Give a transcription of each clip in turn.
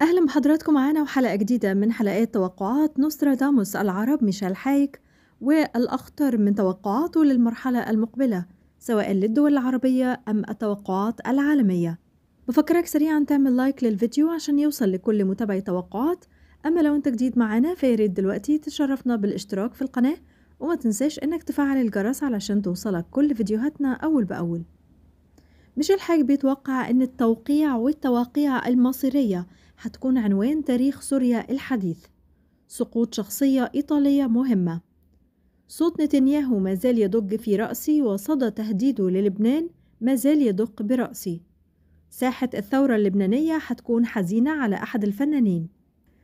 أهلا بحضراتكم معانا وحلقة جديدة من حلقات توقعات نوستراداموس العرب ميشيل حايك والأخطر من توقعاته للمرحلة المقبلة سواء للدول العربية أم التوقعات العالمية. بفكرك سريعا تعمل لايك للفيديو عشان يوصل لكل متابعي توقعات. أما لو أنت جديد معانا فياريت دلوقتي تشرفنا بالاشتراك في القناة وما تنساش إنك تفعل الجرس علشان توصلك كل فيديوهاتنا أول بأول. مش الحاج بيتوقع إن التوقيع والتواقيع المصيرية هتكون عنوان تاريخ سوريا الحديث. سقوط شخصية إيطالية مهمة. صوت نتنياهو ما زال يدق في رأسي وصدى تهديده للبنان ما زال يدق برأسي. ساحة الثورة اللبنانية هتكون حزينة على أحد الفنانين.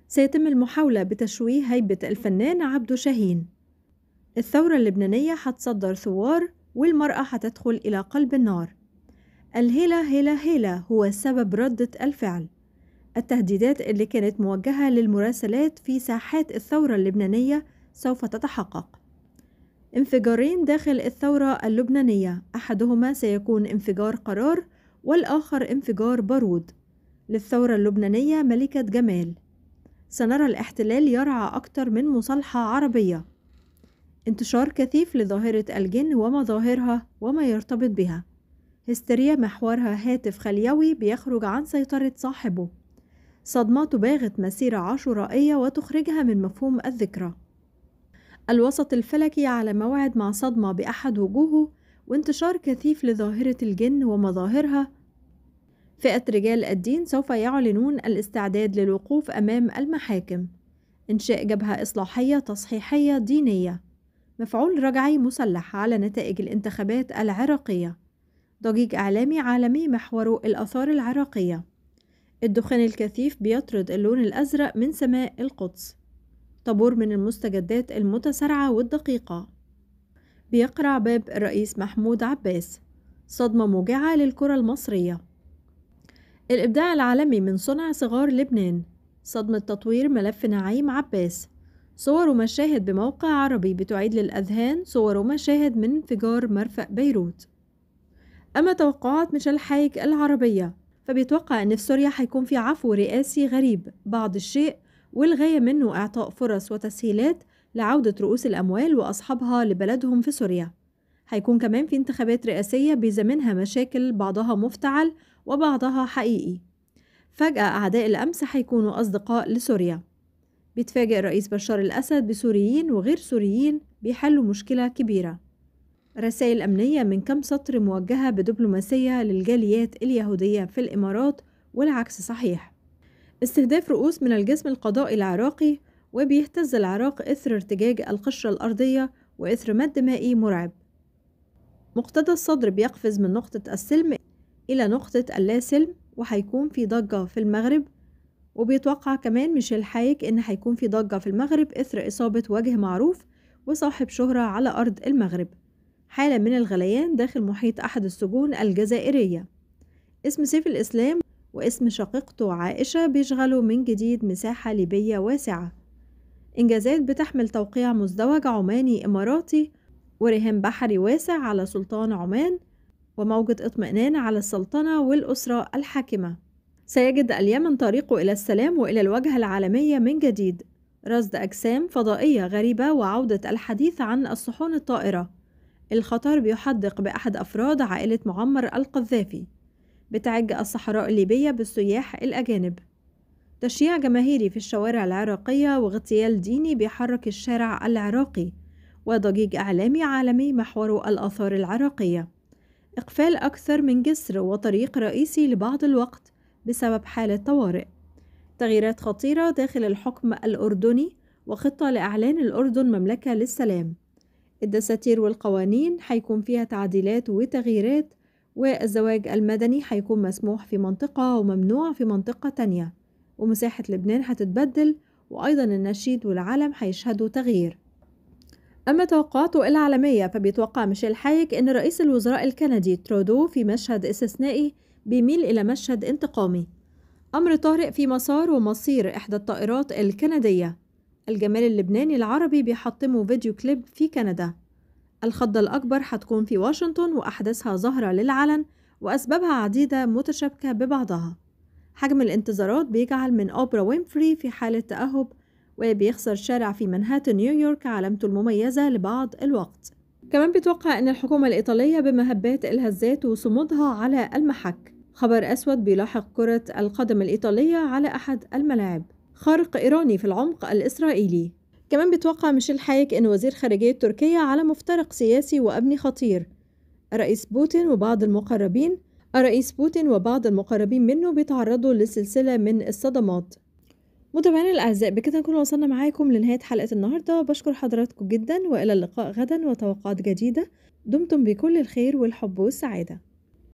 سيتم المحاولة بتشويه هيبة الفنان عبدو شاهين. الثورة اللبنانية هتصدر ثوار والمرأة هتدخل إلى قلب النار. الهيلا هيلا هيلا هو سبب ردة الفعل. التهديدات اللي كانت موجهة للمراسلات في ساحات الثورة اللبنانية سوف تتحقق. انفجارين داخل الثورة اللبنانية. أحدهما سيكون انفجار قرار والآخر انفجار بارود للثورة اللبنانية ملكة جمال. سنرى الاحتلال يرعى أكثر من مصالحة عربية. انتشار كثيف لظاهرة الجن ومظاهرها وما يرتبط بها. هستيريا محورها هاتف خليوي بيخرج عن سيطرة صاحبه. صدمات باغت مسيرة عاشورائية وتخرجها من مفهوم الذكرى. الوسط الفلكي على موعد مع صدمة بأحد وجوهه وانتشار كثيف لظاهرة الجن ومظاهرها. فئة رجال الدين سوف يعلنون الاستعداد للوقوف أمام المحاكم. إنشاء جبهة إصلاحية تصحيحية دينية. مفعول رجعي مسلح على نتائج الانتخابات العراقية. ضجيج إعلامي عالمي محوره الآثار العراقية. الدخان الكثيف بيطرد اللون الأزرق من سماء القدس. طابور من المستجدات المتسارعة والدقيقة. بيقرع باب الرئيس محمود عباس. صدمة موجعة للكرة المصرية. الإبداع العالمي من صنع صغار لبنان. صدمة تطوير ملف نعيم عباس. صور ومشاهد بموقع عربي بتعيد للأذهان صور ومشاهد من انفجار مرفأ بيروت. أما توقعات ميشيل حايك العربية فبيتوقع أن في سوريا هيكون في عفو رئاسي غريب بعض الشيء والغاية منه إعطاء فرص وتسهيلات لعودة رؤوس الأموال وأصحابها لبلدهم في سوريا. هيكون كمان في انتخابات رئاسية بزمنها مشاكل بعضها مفتعل وبعضها حقيقي. فجأة أعداء الأمس هيكونوا أصدقاء لسوريا. بيتفاجئ الرئيس بشار الأسد بسوريين وغير سوريين بيحلوا مشكلة كبيرة. رسائل أمنية من كم سطر موجهة بدبلوماسية للجاليات اليهودية في الإمارات والعكس صحيح. استهداف رؤوس من الجسم القضائي العراقي وبيهتز العراق إثر ارتجاج القشرة الأرضية وإثر مد مائي مرعب. مقتدى الصدر بيقفز من نقطة السلم إلى نقطة اللا سلم وهيكون في ضجة في المغرب وبيتوقع كمان ميشيل حايك إن هيكون في ضجة في المغرب إثر إصابة وجه معروف وصاحب شهرة على أرض المغرب. حالة من الغليان داخل محيط أحد السجون الجزائرية. اسم سيف الإسلام واسم شقيقته عائشة بيشغلوا من جديد مساحة ليبية واسعة. إنجازات بتحمل توقيع مزدوج عماني إماراتي ورهان بحري واسع على سلطان عمان وموجة اطمئنان على السلطنة والأسرة الحاكمة. سيجد اليمن طريقه إلى السلام وإلى الوجهة العالمية من جديد. رصد أجسام فضائية غريبة وعودة الحديث عن الصحون الطائرة. الخطر بيحدق بأحد أفراد عائلة معمر القذافي بتعج الصحراء الليبية بالسياح الأجانب. تشييع جماهيري في الشوارع العراقية واغتيال ديني بيحرك الشارع العراقي وضجيج إعلامي عالمي محور الآثار العراقية. إقفال أكثر من جسر وطريق رئيسي لبعض الوقت بسبب حالة طوارئ. تغييرات خطيرة داخل الحكم الأردني وخطة لإعلان الأردن مملكة للسلام. الدساتير والقوانين هيكون فيها تعديلات وتغييرات والزواج المدني هيكون مسموح في منطقة وممنوع في منطقة تانية. ومساحة لبنان هتتبدل وأيضا النشيد والعلم هيشهدوا تغيير. أما توقعاته العالمية فبيتوقع ميشيل حايك أن رئيس الوزراء الكندي ترودو في مشهد استثنائي بيميل إلى مشهد انتقامي. أمر طارئ في مسار ومصير إحدى الطائرات الكندية. الجمال اللبناني العربي بيحطموا فيديو كليب في كندا. الخضة الأكبر هتكون في واشنطن وأحداثها ظاهرة للعلن وأسبابها عديدة متشابكة ببعضها. حجم الانتظارات بيجعل من أوبرا وينفري في حالة تأهب وبيخسر شارع في منهاتن نيويورك علامته المميزة لبعض الوقت. كمان بيتوقع أن الحكومة الإيطالية بمهبات الهزات وصمودها على المحك. خبر أسود بيلاحق كرة القدم الإيطالية على أحد الملاعب. خارق إيراني في العمق الإسرائيلي. كمان بيتوقع ميشيل حايك أن وزير خارجية تركيا على مفترق سياسي وأمني خطير. الرئيس بوتين وبعض المقربين الرئيس بوتين وبعض المقربين منه بيتعرضوا لسلسلة من الصدمات. متابعينا الأعزاء بكده نكون وصلنا معاكم لنهاية حلقة النهاردة. بشكر حضراتكم جدا وإلى اللقاء غدا وتوقعات جديدة. دمتم بكل الخير والحب والسعادة.